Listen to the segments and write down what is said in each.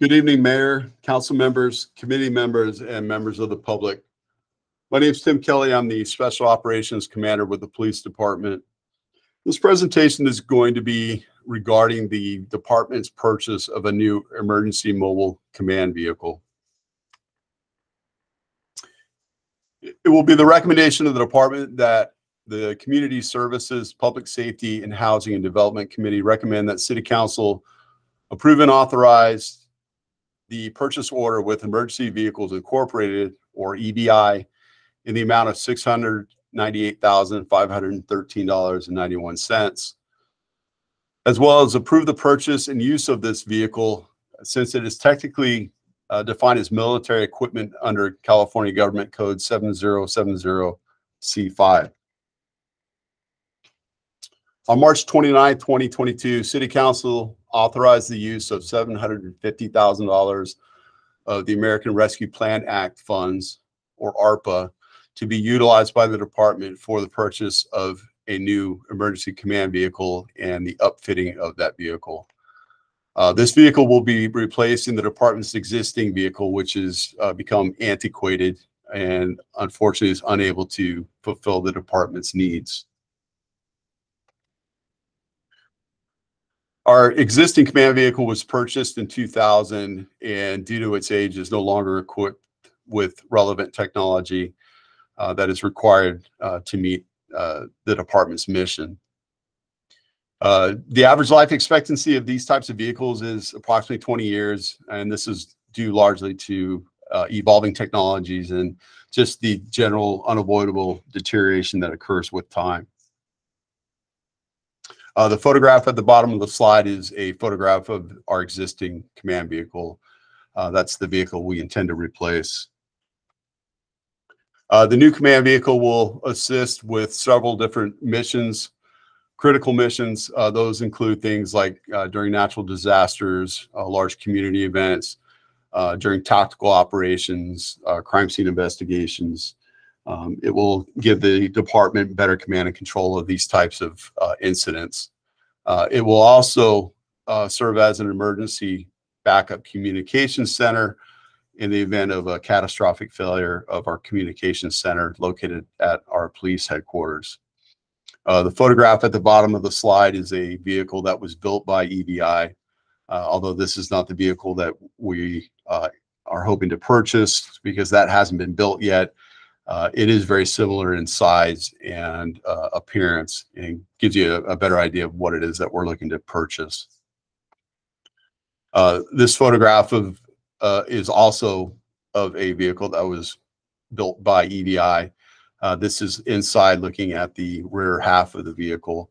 Good evening, Mayor, council members, committee members, and members of the public. My name is Tim Kelly. I'm the Special Operations Commander with the Police Department. This presentation is going to be regarding the department's purchase of a new emergency mobile command vehicle. It will be the recommendation of the department that the Community Services, Public Safety, and Housing and Development Committee recommend that City Council approve and authorize the purchase order with Emergency Vehicles Incorporated, or EVI, in the amount of six hundred ninety-eight thousand, five hundred and thirteen dollars and ninety-one cents, as well as approve the purchase and use of this vehicle since it is technically uh, defined as military equipment under California Government Code 7070C5. On March 29, 2022, City Council authorized the use of $750,000 of the American Rescue Plan Act funds, or ARPA, to be utilized by the department for the purchase of a new emergency command vehicle and the upfitting of that vehicle. Uh, this vehicle will be replacing the department's existing vehicle, which has uh, become antiquated and unfortunately is unable to fulfill the department's needs. Our existing command vehicle was purchased in 2000 and due to its age is no longer equipped with relevant technology uh, that is required uh, to meet uh, the department's mission. Uh, the average life expectancy of these types of vehicles is approximately 20 years, and this is due largely to uh, evolving technologies and just the general unavoidable deterioration that occurs with time. Uh, the photograph at the bottom of the slide is a photograph of our existing command vehicle. Uh, that's the vehicle we intend to replace. Uh, the new command vehicle will assist with several different missions critical missions. Uh, those include things like uh, during natural disasters, uh, large community events, uh, during tactical operations, uh, crime scene investigations. Um, it will give the department better command and control of these types of uh, it will also serve as an emergency backup communication center in the event of a catastrophic failure of our communication center located at our police headquarters. Uh, the photograph at the bottom of the slide is a vehicle that was built by EVI, uh, although this is not the vehicle that we uh, are hoping to purchase because that hasn't been built yet. Uh, it is very similar in size and uh, appearance and gives you a, a, better idea of what it is that we're looking to purchase. Uh, this photograph of is also of a vehicle that was built by EVI. Uh, this is inside looking at the rear half of the vehicle.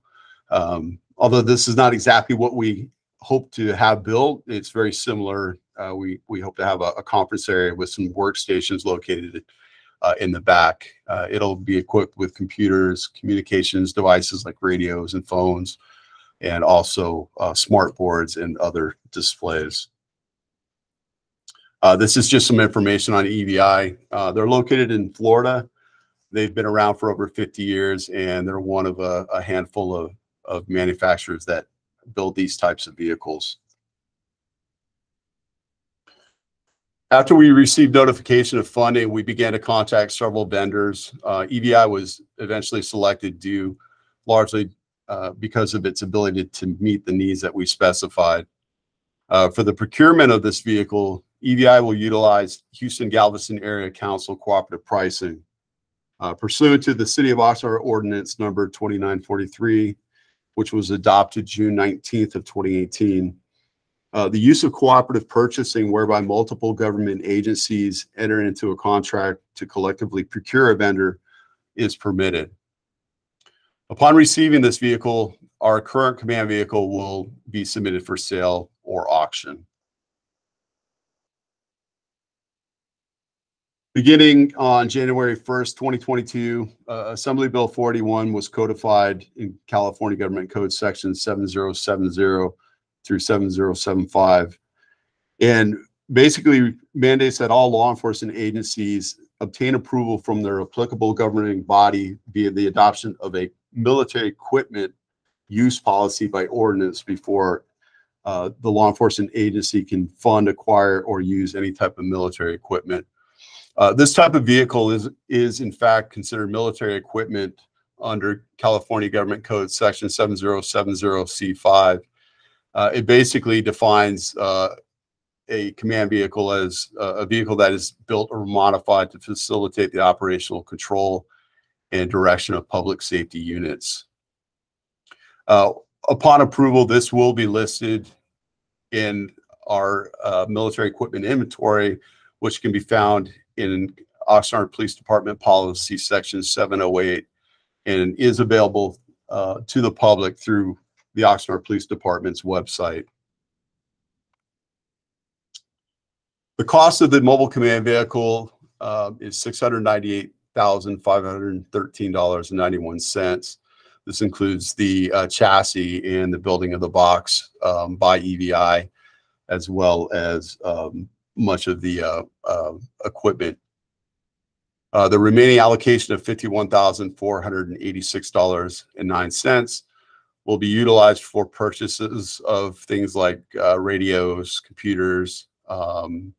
Um, although this is not exactly what we hope to have built, it's very similar. Uh, we, we hope to have a, a, conference area with some workstations located uh, in the back. Uh, it'll be equipped with computers, communications devices like radios and phones, and also uh, smart boards and other displays. Uh, this is just some information on EVI. they're located in Florida. They've been around for over 50 years, and they're one of a, a handful of, of manufacturers that build these types of vehicles. After we received notification of funding, we began to contact several vendors. Uh, EVI was eventually selected due largely uh, because of its ability to meet the needs that we specified. Uh, for the procurement of this vehicle, EVI will utilize Houston Galveston Area Council cooperative pricing. Uh, pursuant to the City of Oxnard Ordinance Number 2943, which was adopted June 19th of 2018. Uh, the use of cooperative purchasing whereby multiple government agencies enter into a contract to collectively procure a vendor is permitted. Upon receiving this vehicle, our current command vehicle will be submitted for sale or auction. Beginning on January 1st, 2022, uh, Assembly Bill 41 was codified in California Government Code Section 7070 through 7075. And basically mandates that all law enforcement agencies obtain approval from their applicable governing body via the adoption of a military equipment use policy by ordinance before uh, the law enforcement agency can fund, acquire, or use any type of military equipment. Uh, this type of vehicle is is in fact considered military equipment under California Government Code Section 7070C5. Uh, it basically defines uh, a command vehicle as uh, a vehicle that is built or modified to facilitate the operational control and direction of public safety units. Uh, upon approval, this will be listed in our uh, military equipment inventory, which can be found in Oxnard Police Department Policy Section 708 and is available uh, to the public through the Oxnard Police Department's website. The cost of the mobile command vehicle uh, is $698,513.91. This includes the uh, chassis and the building of the box um, by EVI, as well as um, much of the uh, uh, equipment. Uh, the remaining allocation of $51,486.09 will be utilized for purchases of things like uh, radios, computers, um,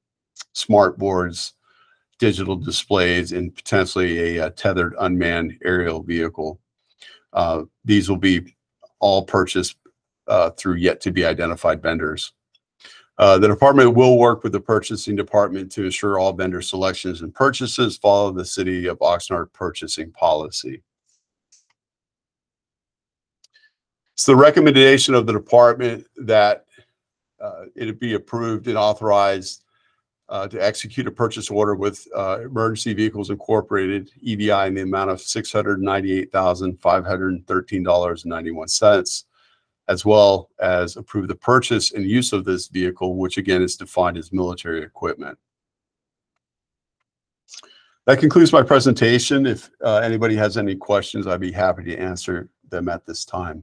smart boards, digital displays, and potentially a, a tethered unmanned aerial vehicle. Uh, these will be all purchased uh, through yet to be identified vendors. Uh, the department will work with the purchasing department to ensure all vendor selections and purchases follow the city of Oxnard purchasing policy. It's the recommendation of the department that uh, it be approved and authorized uh, to execute a purchase order with uh, Emergency Vehicles Incorporated, EVI, in the amount of $698,513.91, as well as approve the purchase and use of this vehicle, which again is defined as military equipment. That concludes my presentation. If uh, anybody has any questions, I'd be happy to answer them at this time.